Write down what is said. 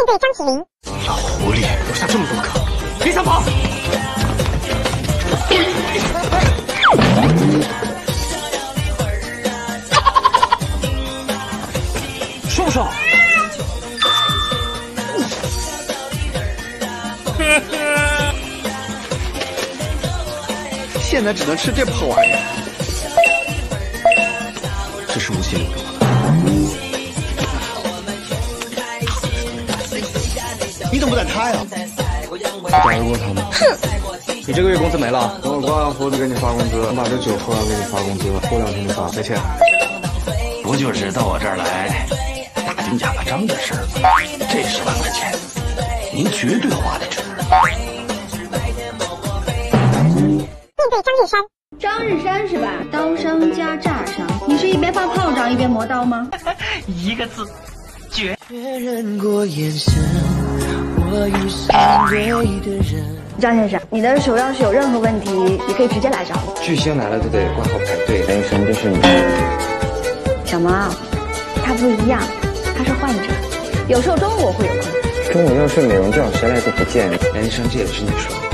面对张起灵，老狐狸留下这么多个，别想跑！爽不爽？现在只能吃这破玩意儿。这是无心流的。你怎么不等他呀？打得过他吗？哼！你这个月工资没了，等我刮完胡子给你发工资，我把这酒喝完给你发工资，过两天就发，再见。不就是到我这儿来打听贾大张的事儿吗？这十万块钱，您绝对花得值。面对张日山，张日山是吧？刀伤加炸伤，你是一边放炮仗一边磨刀吗？一个字，绝。张先生，你的手要是有任何问题，你可以直接来找我。巨星来了都得挂号排队，梁医生这是你。小毛，他不一样，他是患者，有时候中午我会有空。中午要睡美容觉，谁来都不见。梁医生，这也是你说的。